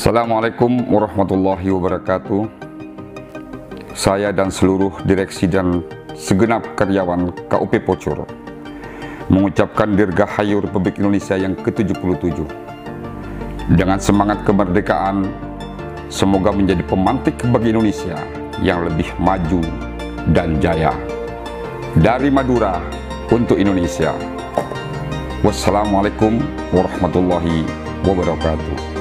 Assalamualaikum warahmatullahi wabarakatuh. Saya dan seluruh direksi dan segenap karyawan KUP Pocor mengucapkan Dirgahayu Republik Indonesia yang ke-77. Dengan semangat kemerdekaan, semoga menjadi pemantik bagi Indonesia yang lebih maju dan jaya. Dari Madura untuk Indonesia. Wassalamualaikum warahmatullahi wabarakatuh.